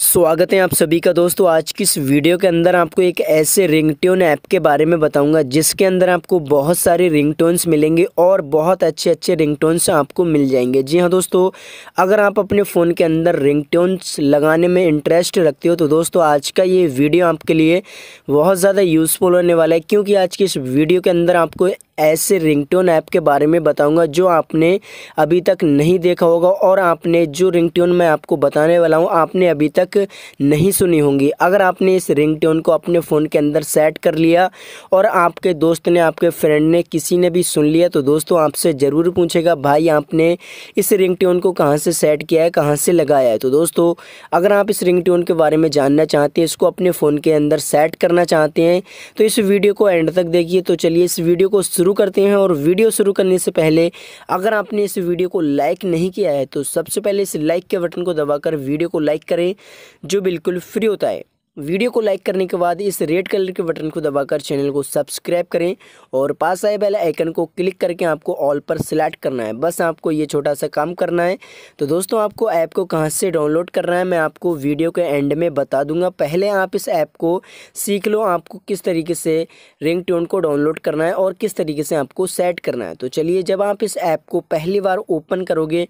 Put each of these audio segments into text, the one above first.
स्वागत है आप सभी का दोस्तों। आज की इस वीडियो के अंदर आपको एक ऐसे रिंगटोन ऐप के बारे में बताऊँगा, जिसके अंदर आपको बहुत सारे रिंगटोन्स मिलेंगे और बहुत अच्छे अच्छे रिंगटोन्स आपको मिल जाएँगे। जी हाँ दोस्तों, अगर आप अपने फ़ोन के अंदर रिंगटोन्स लगाने में इंटरेस्ट रखते हो तो दोस्तों आज का ये वीडियो आपके लिए बहुत ज़्यादा यूज़फुल होने वाला है, क्योंकि आज की इस वीडियो के अंदर आपको ऐसे रिंगटोन ऐप के बारे में बताऊँगा जो आपने अभी तक नहीं देखा होगा और आपने जो रिंगटोन मैं आपको बताने वाला हूँ, आपने अभी तक नहीं सुनी होंगी। अगर आपने इस रिंगटोन को अपने फ़ोन के अंदर सेट कर लिया और आपके दोस्त ने, आपके फ्रेंड ने, किसी ने भी सुन लिया तो दोस्तों आपसे ज़रूर पूछेगा, भाई, आपने इस रिंगटोन को कहाँ से सेट किया है, कहाँ से लगाया है? तो दोस्तों, अगर आप इस रिंगटोन के बारे में जानना चाहते हैं, इसको अपने फ़ोन के अंदर सेट करना चाहते हैं तो इस वीडियो को एंड तक देखिए। तो चलिए, इस वीडियो को शुरू शुरू करते हैं और वीडियो शुरू करने से पहले अगर आपने इस वीडियो को लाइक नहीं किया है तो सबसे पहले इस लाइक के बटन को दबाकर वीडियो को लाइक करें, जो बिल्कुल फ्री होता है। वीडियो को लाइक करने के बाद इस रेड कलर के बटन को दबाकर चैनल को सब्सक्राइब करें और पास आए बेल आइकन को क्लिक करके आपको ऑल पर सिलेक्ट करना है। बस आपको ये छोटा सा काम करना है। तो दोस्तों, आपको ऐप को कहाँ से डाउनलोड करना है, मैं आपको वीडियो के एंड में बता दूँगा। पहले आप इस ऐप को सीख लो, आपको किस तरीके से रिंग को डाउनलोड करना है और किस तरीके से आपको सेट करना है। तो चलिए, जब आप इस ऐप को पहली बार ओपन करोगे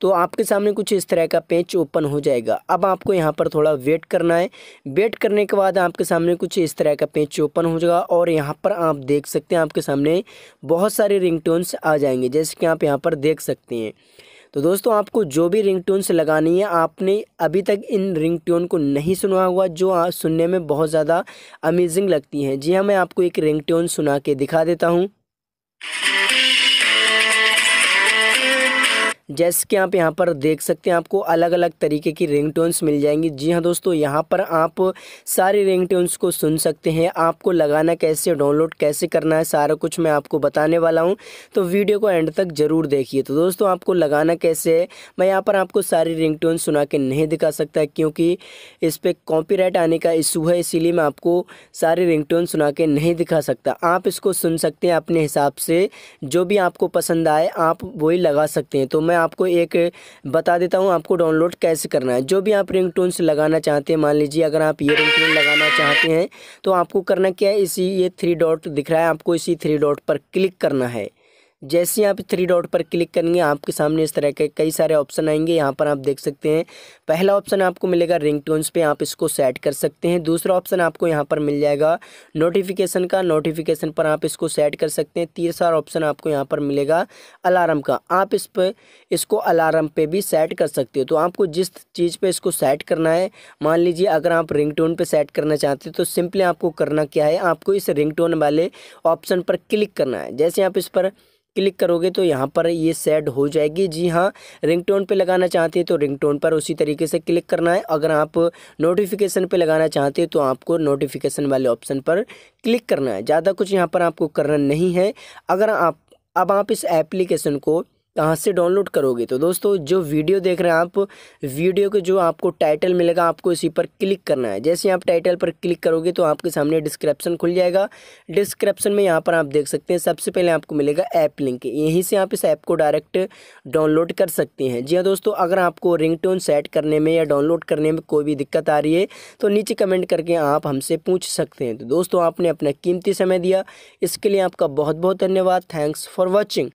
तो आपके सामने कुछ इस तरह का पेज ओपन हो जाएगा। अब आपको यहाँ पर थोड़ा वेट करना है। वेट करने के बाद आपके सामने कुछ इस तरह का पेज ओपन हो जाएगा और यहाँ पर आप देख सकते हैं आपके सामने बहुत सारे रिंगटोन्स आ जाएँगे, जैसे कि आप यहाँ पर देख सकते हैं। तो दोस्तों, आपको जो भी रिंगटोन्स लगानी है, आपने अभी तक इन रिंगटोन को नहीं सुना हुआ जो सुनने में बहुत ज़्यादा अमेजिंग लगती हैं। जी हाँ मैं आपको एक रिंगटोन सुना के दिखा देता हूँ। जैसे कि आप यहाँ पर देख सकते हैं, आपको अलग अलग तरीके की रिंगटोन्स मिल जाएँगी। जी हाँ दोस्तों, यहाँ पर आप सारी रिंगटोन्स को सुन सकते हैं। आपको लगाना कैसे, डाउनलोड कैसे करना है, सारा कुछ मैं आपको बताने वाला हूँ। तो वीडियो को एंड तक ज़रूर देखिए। तो दोस्तों, आपको लगाना कैसे है, मैं यहाँ पर आपको सारी रिंग सुना के नहीं दिखा सकता, क्योंकि इस पर कॉपी आने का इशू है, इसीलिए मैं आपको सारी रिंग सुना के नहीं दिखा सकता। आप इसको सुन सकते हैं अपने हिसाब से, जो भी आपको पसंद आए, आप वही लगा सकते हैं। तो मैं आपको एक बता देता हूँ आपको डाउनलोड कैसे करना है। जो भी आप रिंग लगाना चाहते हैं, मान लीजिए अगर आप ये रिंग लगाना चाहते हैं तो आपको करना क्या है? इसी ये थ्री डॉट दिख रहा है, आपको इसी थ्री डॉट पर क्लिक करना है। जैसे आप थ्री डॉट पर क्लिक करेंगे, आपके सामने इस तरह के कई सारे ऑप्शन आएँगे। यहाँ पर आप देख सकते हैं, पहला ऑप्शन आपको मिलेगा रिंग टोन्स पर आप इसको सेट कर सकते हैं। दूसरा ऑप्शन आपको यहाँ पर मिल जाएगा नोटिफिकेशन का नोटिफिकेशन पर आप इसको सेट कर सकते हैं। तीसरा ऑप्शन आपको यहाँ पर मिलेगा अलार्म का, आप इस पर इसको अलार्म पे भी सेट कर सकते हो। तो आपको जिस चीज़ पर इसको सेट करना है, मान लीजिए अगर आप रिंग टोन पर सेट करना चाहते हो तो सिंपली आपको करना क्या है, आपको इस रिंग वाले ऑप्शन पर क्लिक करना है। जैसे आप इस पर क्लिक करोगे तो यहाँ पर ये सेट हो जाएगी। जी हाँ रिंगटोन पे लगाना चाहते हैं तो रिंगटोन पर उसी तरीके से क्लिक करना है। अगर आप नोटिफिकेशन पे लगाना चाहते हैं तो आपको नोटिफिकेशन वाले ऑप्शन पर क्लिक करना है। ज़्यादा कुछ यहाँ पर आपको करना नहीं है। अगर आप, अब आप इस एप्लीकेशन को कहाँ से डाउनलोड करोगे? तो दोस्तों, जो वीडियो देख रहे हैं आप वीडियो के जो आपको टाइटल मिलेगा, आपको इसी पर क्लिक करना है। जैसे आप टाइटल पर क्लिक करोगे तो आपके सामने डिस्क्रिप्शन खुल जाएगा। डिस्क्रिप्शन में यहाँ पर आप देख सकते हैं, सबसे पहले आपको मिलेगा ऐप लिंक यहीं से आप इस ऐप को डायरेक्ट डाउनलोड कर सकते हैं। जी हाँ दोस्तों, अगर आपको रिंगटोन सेट करने में या डाउनलोड करने में कोई भी दिक्कत आ रही है तो नीचे कमेंट करके आप हमसे पूछ सकते हैं। तो दोस्तों, आपने अपना कीमती समय दिया। इसके लिए आपका बहुत बहुत धन्यवाद। Thanks for watching